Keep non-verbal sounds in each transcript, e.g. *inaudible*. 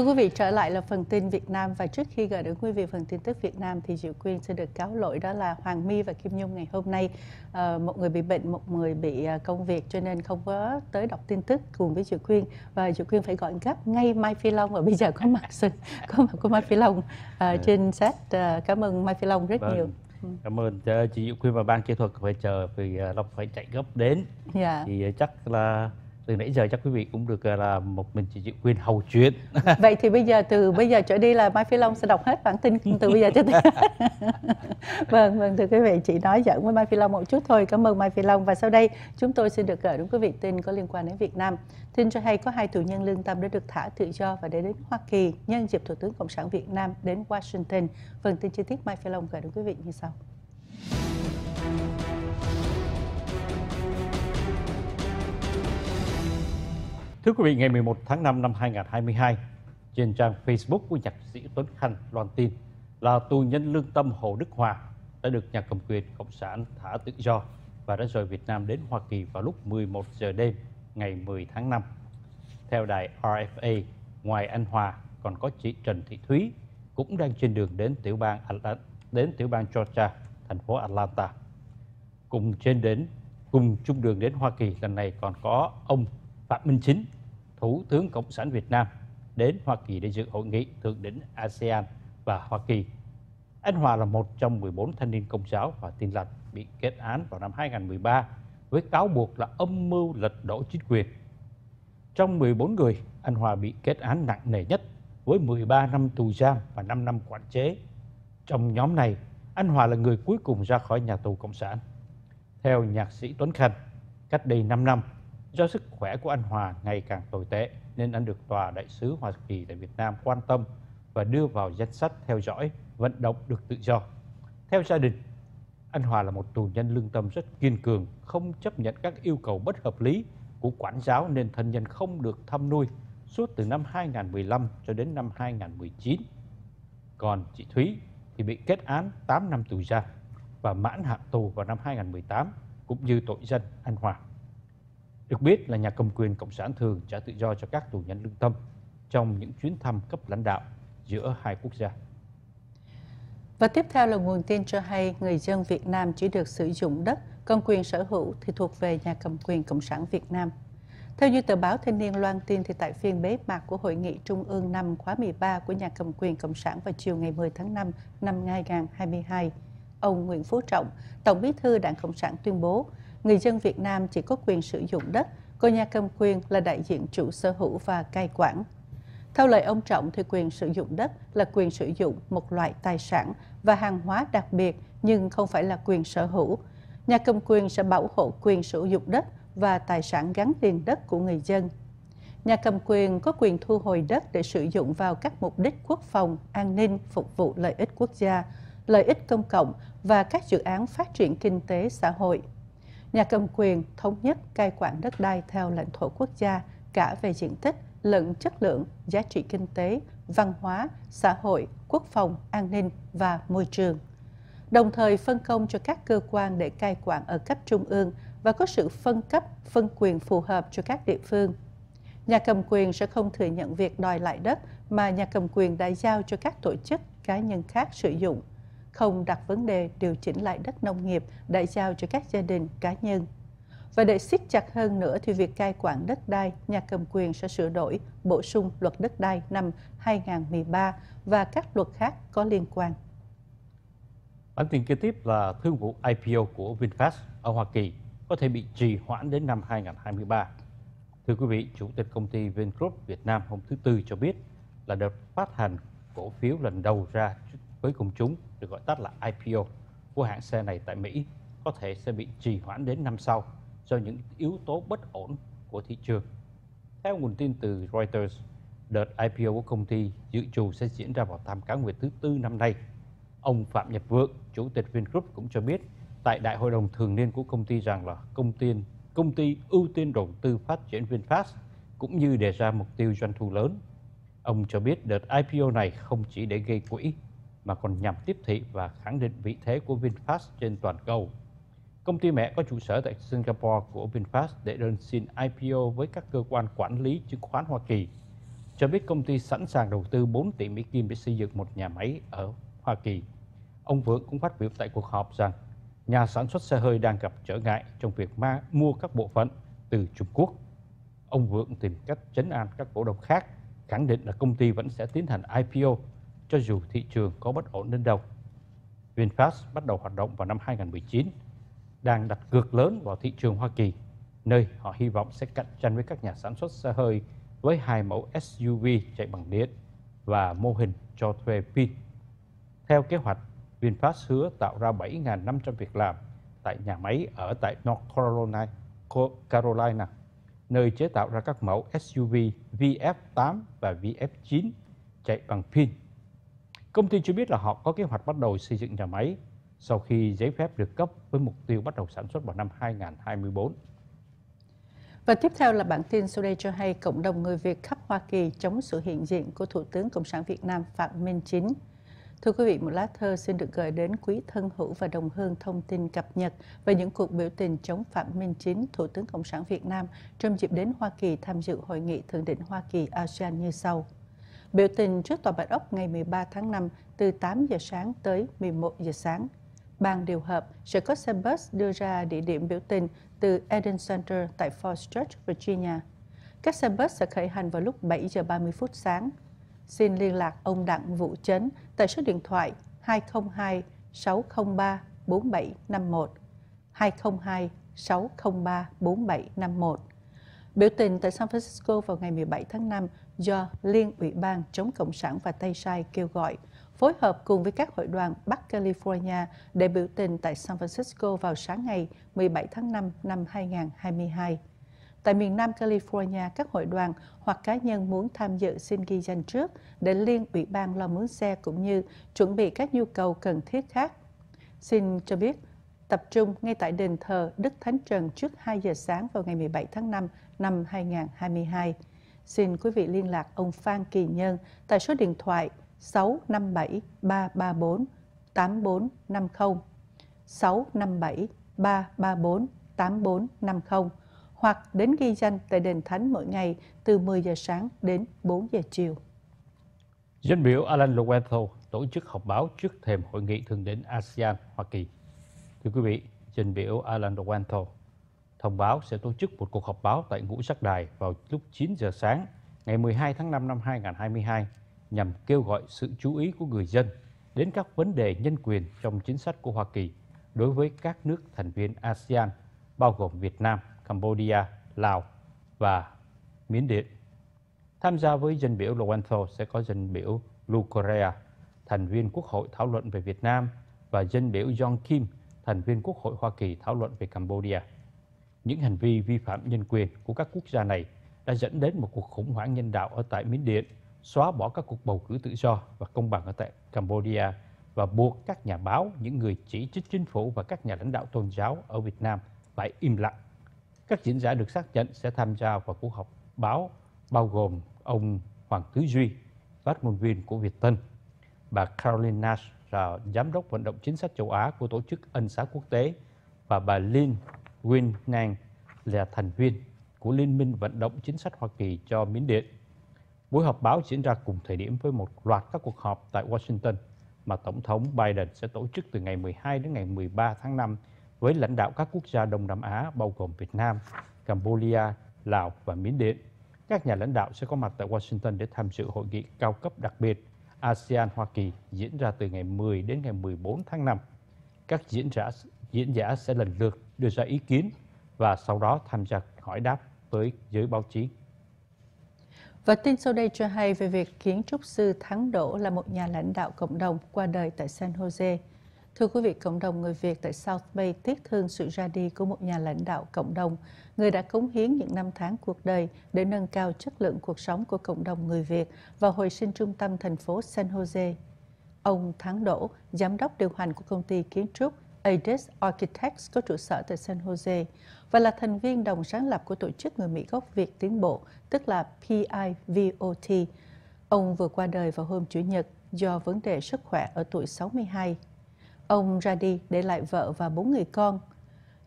Thưa quý vị, trở lại là phần tin Việt Nam và trước khi gửi đến quý vị phần tin tức Việt Nam thì Diệu Quyên sẽ được cáo lỗi đó là Hoàng My và Kim Nhung ngày hôm nay uh, một người bị bệnh, một người bị uh, công việc cho nên không có tới đọc tin tức cùng với Diệu Quyên và Diệu Quyên phải gọi gấp ngay Mai Phi Long và bây giờ có mặt sự có mặt của Mai Phi Long uh, trên set. Cảm ơn Mai Phi Long rất vâng. nhiều. Cảm ơn chị Diệu Quyên và ban kỹ thuật phải chờ vì Long phải chạy gấp đến. Dạ. Thì chắc là từ nãy giờ chắc quý vị cũng được à, là một mình chị Diệu Quyên hầu chuyện. *laughs* Vậy thì bây giờ từ bây giờ trở đi là Mai Phi Long sẽ đọc hết bản tin từ bây giờ cho tới *laughs* vâng vâng thưa quý vị chị nói giỡn với Mai Phi Long một chút thôi. Cảm ơn Mai Phi Long. Và sau đây chúng tôi xin được gửi đến quý vị tin có liên quan đến Việt Nam. Tin cho hay có hai tù nhân lương tâm đã được thả tự do và để đến Hoa Kỳ. Nhân dịp Thủ tướng Cộng sản Việt Nam đến Washington. Phần tin chi tiết Mai Phi Long gửi đến quý vị như sau Thưa quý vị, ngày 11 tháng 5 năm 2022, trên trang Facebook của nhạc sĩ Tuấn Khanh loan tin là tù nhân lương tâm Hồ Đức Hòa đã được nhà cầm quyền Cộng sản thả tự do và đã rời Việt Nam đến Hoa Kỳ vào lúc 11 giờ đêm ngày 10 tháng 5. Theo đài RFA, ngoài anh Hòa còn có chị Trần Thị Thúy cũng đang trên đường đến tiểu bang đến tiểu bang Georgia, thành phố Atlanta. Cùng trên đến cùng chung đường đến Hoa Kỳ lần này còn có ông Phạm Minh Chính, Thủ tướng Cộng sản Việt Nam đến Hoa Kỳ để dự hội nghị thượng đỉnh ASEAN và Hoa Kỳ. Anh Hòa là một trong 14 thanh niên công giáo và tin lành bị kết án vào năm 2013 với cáo buộc là âm mưu lật đổ chính quyền. Trong 14 người, anh Hòa bị kết án nặng nề nhất với 13 năm tù giam và 5 năm quản chế. Trong nhóm này, anh Hòa là người cuối cùng ra khỏi nhà tù Cộng sản. Theo nhạc sĩ Tuấn Khanh, cách đây 5 năm, Do sức khỏe của anh Hòa ngày càng tồi tệ nên anh được Tòa Đại sứ Hoa Kỳ tại Việt Nam quan tâm và đưa vào danh sách theo dõi vận động được tự do. Theo gia đình, anh Hòa là một tù nhân lương tâm rất kiên cường, không chấp nhận các yêu cầu bất hợp lý của quản giáo nên thân nhân không được thăm nuôi suốt từ năm 2015 cho đến năm 2019. Còn chị Thúy thì bị kết án 8 năm tù giam và mãn hạn tù vào năm 2018 cũng như tội danh anh Hòa. Được biết là nhà cầm quyền Cộng sản thường trả tự do cho các tù nhân lương tâm trong những chuyến thăm cấp lãnh đạo giữa hai quốc gia. Và tiếp theo là nguồn tin cho hay người dân Việt Nam chỉ được sử dụng đất, còn quyền sở hữu thì thuộc về nhà cầm quyền Cộng sản Việt Nam. Theo như tờ báo Thanh niên loan tin thì tại phiên bế mạc của Hội nghị Trung ương năm khóa 13 của nhà cầm quyền Cộng sản vào chiều ngày 10 tháng 5 năm 2022, ông Nguyễn Phú Trọng, Tổng bí thư Đảng Cộng sản tuyên bố người dân Việt Nam chỉ có quyền sử dụng đất, coi nhà cầm quyền là đại diện chủ sở hữu và cai quản. Theo lời ông Trọng thì quyền sử dụng đất là quyền sử dụng một loại tài sản và hàng hóa đặc biệt nhưng không phải là quyền sở hữu. Nhà cầm quyền sẽ bảo hộ quyền sử dụng đất và tài sản gắn liền đất của người dân. Nhà cầm quyền có quyền thu hồi đất để sử dụng vào các mục đích quốc phòng, an ninh, phục vụ lợi ích quốc gia, lợi ích công cộng và các dự án phát triển kinh tế xã hội nhà cầm quyền thống nhất cai quản đất đai theo lãnh thổ quốc gia cả về diện tích lẫn chất lượng, giá trị kinh tế, văn hóa, xã hội, quốc phòng, an ninh và môi trường. Đồng thời phân công cho các cơ quan để cai quản ở cấp trung ương và có sự phân cấp, phân quyền phù hợp cho các địa phương. Nhà cầm quyền sẽ không thừa nhận việc đòi lại đất mà nhà cầm quyền đã giao cho các tổ chức, cá nhân khác sử dụng không đặt vấn đề điều chỉnh lại đất nông nghiệp đã giao cho các gia đình cá nhân. Và để siết chặt hơn nữa thì việc cai quản đất đai, nhà cầm quyền sẽ sửa đổi, bổ sung luật đất đai năm 2013 và các luật khác có liên quan. Bản tin kế tiếp là thương vụ IPO của VinFast ở Hoa Kỳ có thể bị trì hoãn đến năm 2023. Thưa quý vị, Chủ tịch công ty Vingroup Việt Nam hôm thứ Tư cho biết là đợt phát hành cổ phiếu lần đầu ra với công chúng được gọi tắt là IPO của hãng xe này tại Mỹ có thể sẽ bị trì hoãn đến năm sau do những yếu tố bất ổn của thị trường. Theo nguồn tin từ Reuters, đợt IPO của công ty dự trù sẽ diễn ra vào tháng cá nguyệt thứ tư năm nay. Ông Phạm Nhật Vượng, Chủ tịch Vingroup cũng cho biết tại Đại hội đồng thường niên của công ty rằng là công ty công ty ưu tiên đầu tư phát triển VinFast cũng như đề ra mục tiêu doanh thu lớn. Ông cho biết đợt IPO này không chỉ để gây quỹ mà còn nhằm tiếp thị và khẳng định vị thế của VinFast trên toàn cầu. Công ty mẹ có trụ sở tại Singapore của VinFast để đơn xin IPO với các cơ quan quản lý chứng khoán Hoa Kỳ. cho biết công ty sẵn sàng đầu tư 4 tỷ Mỹ Kim để xây dựng một nhà máy ở Hoa Kỳ. Ông Vượng cũng phát biểu tại cuộc họp rằng nhà sản xuất xe hơi đang gặp trở ngại trong việc ma mua các bộ phận từ Trung Quốc. Ông Vượng tìm cách chấn an các cổ đông khác, khẳng định là công ty vẫn sẽ tiến hành IPO cho dù thị trường có bất ổn đến đâu. VinFast bắt đầu hoạt động vào năm 2019, đang đặt cược lớn vào thị trường Hoa Kỳ, nơi họ hy vọng sẽ cạnh tranh với các nhà sản xuất xe hơi với hai mẫu SUV chạy bằng điện và mô hình cho thuê pin. Theo kế hoạch, VinFast hứa tạo ra 7.500 việc làm tại nhà máy ở tại North Carolina, Carolina, nơi chế tạo ra các mẫu SUV VF8 và VF9 chạy bằng pin. Công ty cho biết là họ có kế hoạch bắt đầu xây dựng nhà máy sau khi giấy phép được cấp với mục tiêu bắt đầu sản xuất vào năm 2024. Và tiếp theo là bản tin sau đây cho hay cộng đồng người Việt khắp Hoa Kỳ chống sự hiện diện của Thủ tướng Cộng sản Việt Nam Phạm Minh Chính. Thưa quý vị, một lá thơ xin được gửi đến quý thân hữu và đồng hương thông tin cập nhật về những cuộc biểu tình chống Phạm Minh Chính, Thủ tướng Cộng sản Việt Nam trong dịp đến Hoa Kỳ tham dự hội nghị thượng đỉnh Hoa Kỳ ASEAN như sau. Biểu tình trước Tòa Bạch Ốc ngày 13 tháng 5 từ 8 giờ sáng tới 11 giờ sáng. Ban điều hợp sẽ có xe bus đưa ra địa điểm biểu tình từ Eden Center tại Falls Church, Virginia. Các xe bus sẽ khởi hành vào lúc 7 giờ 30 phút sáng. Xin liên lạc ông Đặng Vũ Chấn tại số điện thoại 202 603 4751 202 603 4751. Biểu tình tại San Francisco vào ngày 17 tháng 5 do Liên ủy ban chống Cộng sản và Tây Sai kêu gọi phối hợp cùng với các hội đoàn Bắc California để biểu tình tại San Francisco vào sáng ngày 17 tháng 5 năm 2022. Tại miền Nam California, các hội đoàn hoặc cá nhân muốn tham dự xin ghi danh trước để liên ủy ban lo mướn xe cũng như chuẩn bị các nhu cầu cần thiết khác. Xin cho biết, tập trung ngay tại đền thờ Đức Thánh Trần trước 2 giờ sáng vào ngày 17 tháng 5 năm 2022. Xin quý vị liên lạc ông Phan Kỳ Nhân tại số điện thoại 657 334 8450 657 334 8450 hoặc đến ghi danh tại đền thánh mỗi ngày từ 10 giờ sáng đến 4 giờ chiều. Dân biểu Alan Lowenthal tổ chức họp báo trước thềm hội nghị thượng đỉnh ASEAN Hoa Kỳ. Thưa quý vị, dân biểu Alan Lowenthal thông báo sẽ tổ chức một cuộc họp báo tại ngũ sắc đài vào lúc 9 giờ sáng ngày 12 tháng 5 năm 2022 nhằm kêu gọi sự chú ý của người dân đến các vấn đề nhân quyền trong chính sách của Hoa Kỳ đối với các nước thành viên ASEAN, bao gồm Việt Nam, Cambodia, Lào và Miến Điện. Tham gia với dân biểu Loanto sẽ có dân biểu Lu Korea, thành viên Quốc hội thảo luận về Việt Nam và dân biểu John Kim, thành viên Quốc hội Hoa Kỳ thảo luận về Cambodia. Những hành vi vi phạm nhân quyền của các quốc gia này đã dẫn đến một cuộc khủng hoảng nhân đạo ở tại Miến Điện, xóa bỏ các cuộc bầu cử tự do và công bằng ở tại Cambodia và buộc các nhà báo, những người chỉ trích chính phủ và các nhà lãnh đạo tôn giáo ở Việt Nam phải im lặng. Các diễn giả được xác nhận sẽ tham gia vào cuộc họp báo bao gồm ông Hoàng Tứ Duy, phát ngôn viên của Việt Tân, bà Caroline Nash là giám đốc vận động chính sách châu Á của tổ chức ân xá quốc tế và bà Lynn Win Nang là thành viên của Liên minh vận động chính sách Hoa Kỳ cho Miến Điện. Buổi họp báo diễn ra cùng thời điểm với một loạt các cuộc họp tại Washington mà Tổng thống Biden sẽ tổ chức từ ngày 12 đến ngày 13 tháng 5 với lãnh đạo các quốc gia Đông Nam Á bao gồm Việt Nam, Cambodia, Lào và Miến Điện. Các nhà lãnh đạo sẽ có mặt tại Washington để tham dự hội nghị cao cấp đặc biệt ASEAN Hoa Kỳ diễn ra từ ngày 10 đến ngày 14 tháng 5. Các diễn giả diễn giả sẽ lần lượt đưa ra ý kiến và sau đó tham gia hỏi đáp với giới báo chí. Và tin sau đây cho hay về việc kiến trúc sư Thắng Đỗ là một nhà lãnh đạo cộng đồng qua đời tại San Jose. Thưa quý vị, cộng đồng người Việt tại South Bay tiếc thương sự ra đi của một nhà lãnh đạo cộng đồng, người đã cống hiến những năm tháng cuộc đời để nâng cao chất lượng cuộc sống của cộng đồng người Việt và hồi sinh trung tâm thành phố San Jose. Ông Thắng Đỗ, giám đốc điều hành của công ty kiến trúc Adis Architects có trụ sở tại San Jose và là thành viên đồng sáng lập của tổ chức người Mỹ gốc Việt tiến bộ, tức là PIVOT. Ông vừa qua đời vào hôm Chủ nhật do vấn đề sức khỏe ở tuổi 62. Ông ra đi để lại vợ và bốn người con.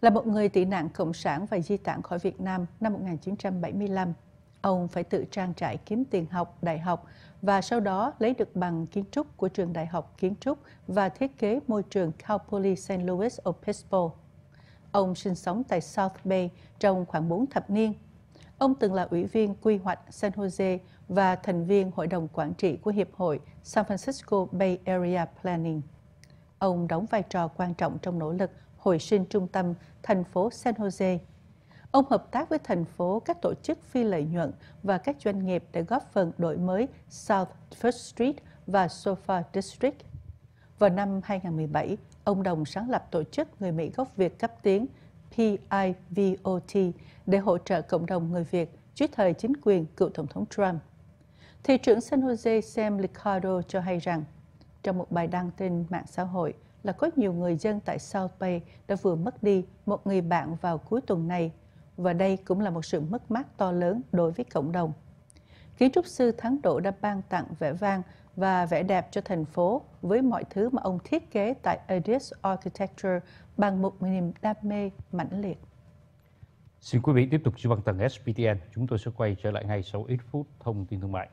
Là một người tị nạn cộng sản và di tản khỏi Việt Nam năm 1975, Ông phải tự trang trải kiếm tiền học đại học và sau đó lấy được bằng kiến trúc của trường đại học kiến trúc và thiết kế môi trường Cal Poly St. Louis Obispo. Ông sinh sống tại South Bay trong khoảng 4 thập niên. Ông từng là ủy viên quy hoạch San Jose và thành viên hội đồng quản trị của Hiệp hội San Francisco Bay Area Planning. Ông đóng vai trò quan trọng trong nỗ lực hồi sinh trung tâm thành phố San Jose. Ông hợp tác với thành phố, các tổ chức phi lợi nhuận và các doanh nghiệp để góp phần đổi mới South First Street và Sofa District. Vào năm 2017, ông Đồng sáng lập tổ chức người Mỹ gốc Việt cấp tiến PIVOT để hỗ trợ cộng đồng người Việt trước thời chính quyền cựu Tổng thống Trump. Thị trưởng San Jose Sam Liccardo cho hay rằng, trong một bài đăng trên mạng xã hội là có nhiều người dân tại South Bay đã vừa mất đi một người bạn vào cuối tuần này và đây cũng là một sự mất mát to lớn đối với cộng đồng. Kiến trúc sư Thắng Độ đã ban tặng vẻ vang và vẻ đẹp cho thành phố với mọi thứ mà ông thiết kế tại Edis Architecture bằng một niềm đam mê mãnh liệt. Xin quý vị tiếp tục chú bằng tầng SPTN. Chúng tôi sẽ quay trở lại ngay sau ít phút thông tin thương mại.